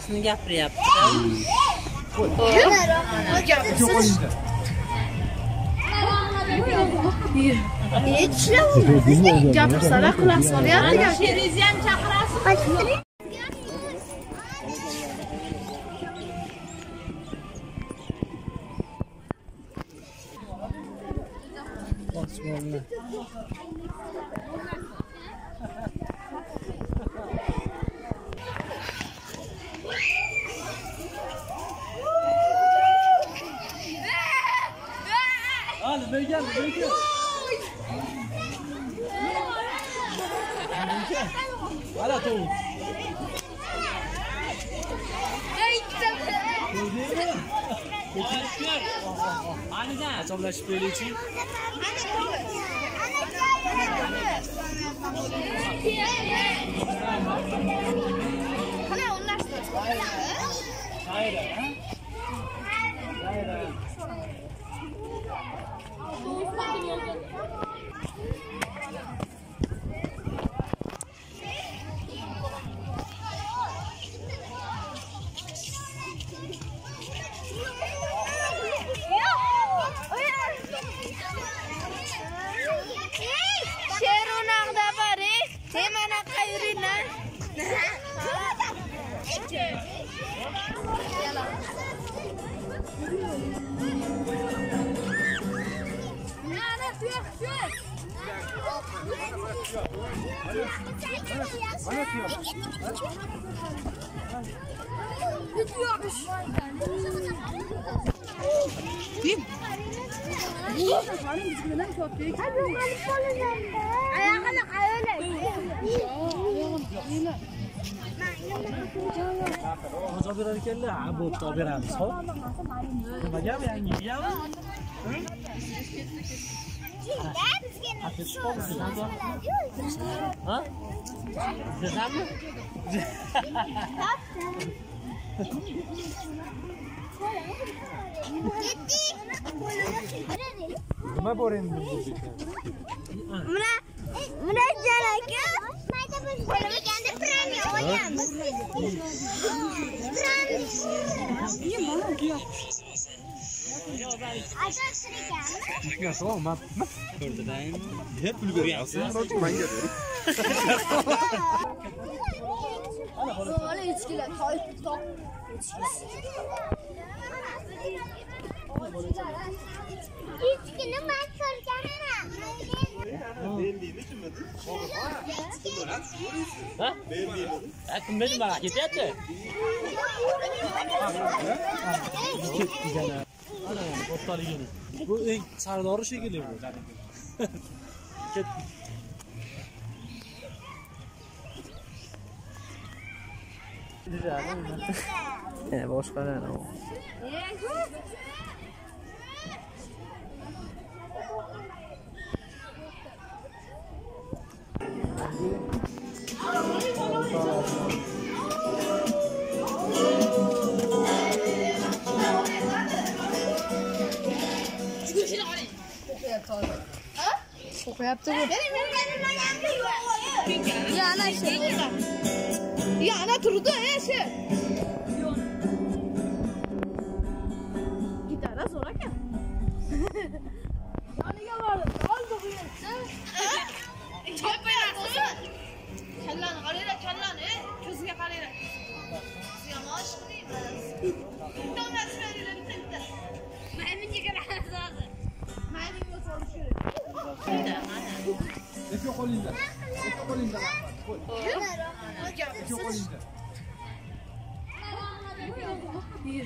rostini gapiryapti. Hech qulaq solyapti chaqirasizmi Bögen, bögen. Hala tavuk. Açamlaşıp böyle için. Hayır, ha? Ayağını öyle. Qo'shib berar ekanlar, ha bo'pti olib beramiz, xo'p? Nimaga Hã? Você sabe? Nima bo'rindi bu Mana mana jalaka bo'lmaganda prani olganmiz. Prani. Nima? Chiqasan, men ko'rdilayin. Hep ulgurayapsiz. Echkini man ko'rganman. Ha? Ha, kim bilan mana ketyapti? Ketdi yana. Ana, o'rtaligini. Bu eng sardori shekilli bu. Ketdi. E, boshqalar u. O'qiyapti bu. Ya ana şey. Ya ana turdi, e şey. Yeah,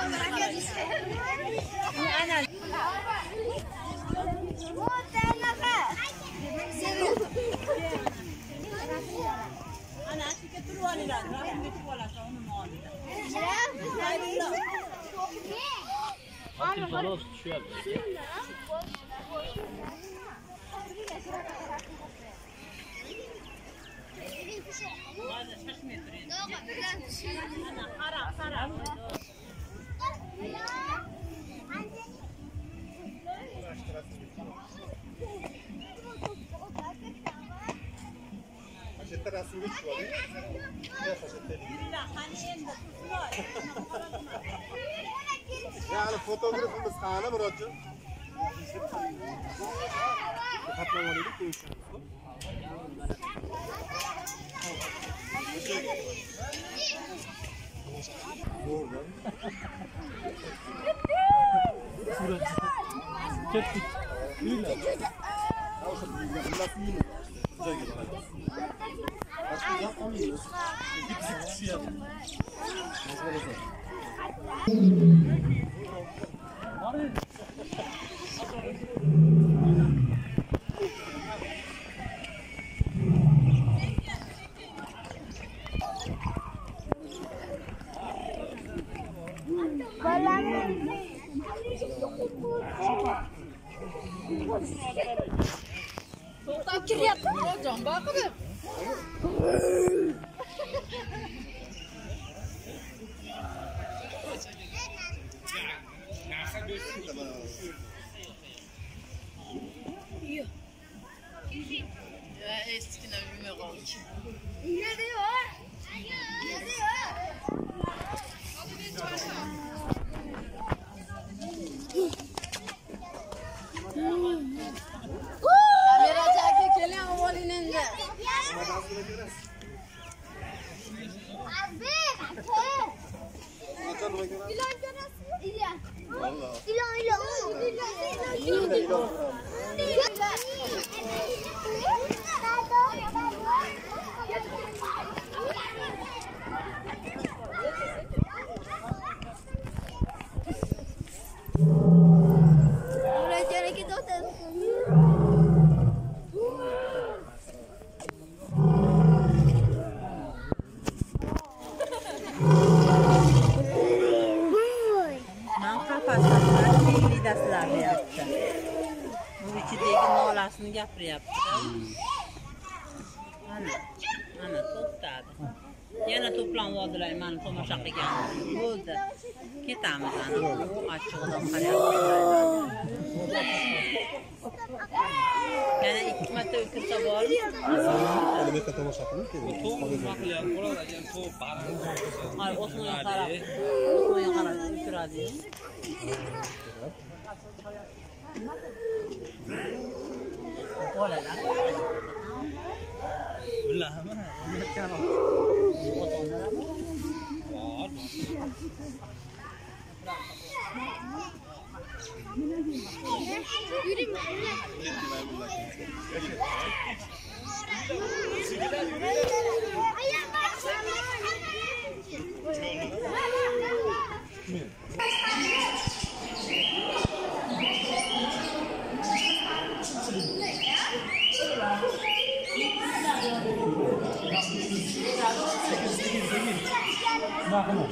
أنا حرام حرام Ya pochette. Ya'ni fotografimiz qani Murodjon? Qatnab olaylik ko'rishamiz. Zo'rdan. Ketdik. Yuringlar. Xullas yeymiz. Joyga boramiz. Tushyapti. Boring. To'xtab kiryapti. Jon Ja, det är Stina Rumerovic. Ja, det var Nima ko'ramiz? İlan görüyorsun. İlan. Vallahi. İlan, ilan. İlan, ilan. Yine ilon ko'ramiz. Belajar gapiryapti. Ana, ana to'xtadi. Yana to'planib oldilar mani tomosha qilgan. Bo'ldi. Ketamiz ana. Achchig'idan qarayapti Yana ikki marta o'tirsa bormi? Albatta tomosha qiling. Ay, Osmonga qarab. Osmonga qarab o'tiradi. まあでも、